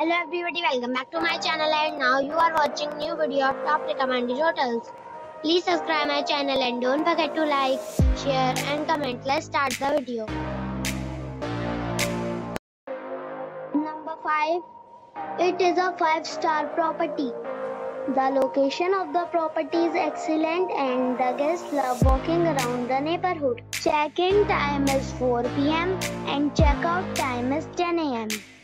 Hello everybody, welcome back to my channel and now you are watching new video of top recommended hotels. Please subscribe my channel and don't forget to like, share and comment. Let's start the video. Number 5. It is a 5-star property. The location of the property is excellent and the guests love walking around the neighborhood. Check-in time is 4 pm and check-out time is 10 am.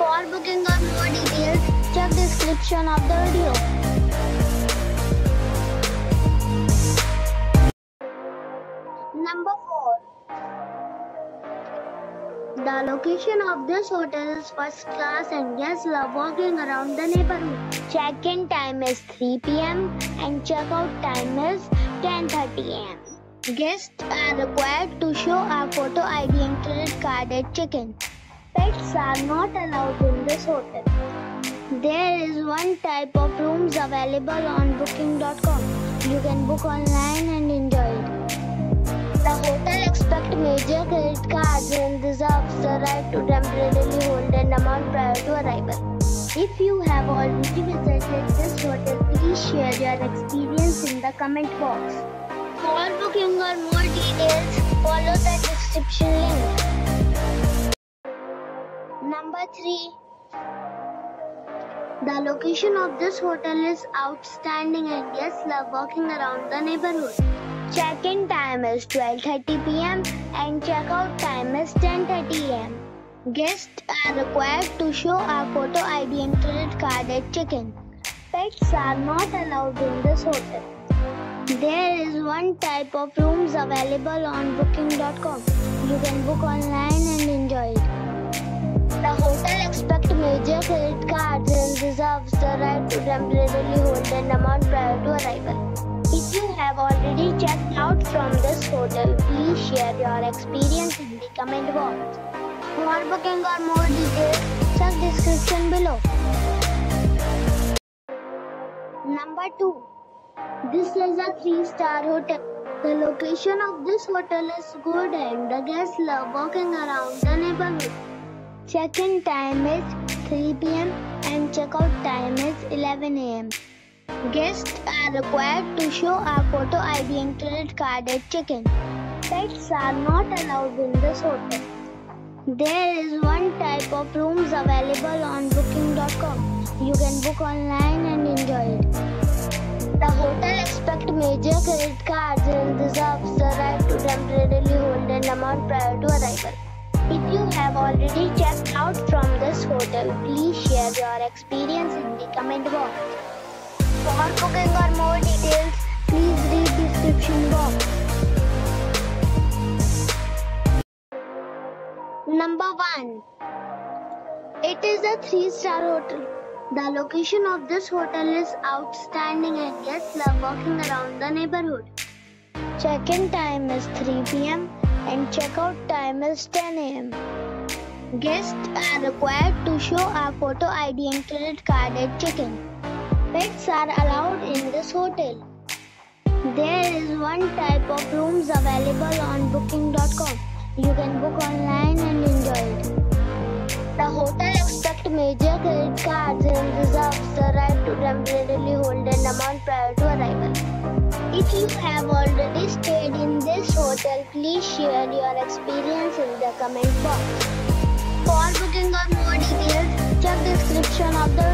For booking or more details, check description of the video. Number 4 The location of this hotel is first class and guests love walking around the neighborhood. Check-in time is 3 p.m. and check-out time is 10:30 a.m. Guests are required to show a photo ID and credit card at check-in. Pets are not allowed in this hotel. There is one type of rooms available on booking.com. You can book online and enjoy it. The hotel expects major credit cards and reserves the right to temporarily hold an amount prior to arrival. If you have already visited this hotel, please share your experience in the comment box. For booking or more details, follow the description 3 The location of this hotel is outstanding and guests love walking around the neighborhood. Check-in time is 12:30 p.m. and check-out time is 10:30 a.m. Guests are required to show a photo ID and credit card at check-in. Pets are not allowed in this hotel. There is one type of rooms available on booking.com. You can book online and enjoy it. The hotel expects major credit cards and reserves the right to temporarily hold an amount prior to arrival. If you have already checked out from this hotel, please share your experience in the comment box. For booking or more details, check description below. Number 2. This is a 3-star hotel. The location of this hotel is good and the guests love walking around the neighborhood. Check-in time is 3 pm and check-out time is 11 am. Guests are required to show a photo ID and credit card at check-in. Pets are not allowed in this hotel. There is one type of rooms available on booking.com. You can book online and enjoy it. The hotel expects major credit cards and reserves the right to temporarily hold an amount prior to arrival. If you have already checked out from this hotel, please share your experience in the comment box. For booking or more details, please read the description box. Number 1 It is a 3-star hotel. The location of this hotel is outstanding and guests love walking around the neighborhood. Check-in time is 3 p.m. and check-out time is 10 a.m. Guests are required to show a photo ID and credit card at check-in. Pets are allowed in this hotel. There is one type of rooms available on booking.com. You can book online and enjoy it. The hotel expects major credit cards and reserves the right to temporarily hold an amount prior to arrival. If you have already stayed in this hotel, please share your experience in the comment box. For booking or more details, check description of the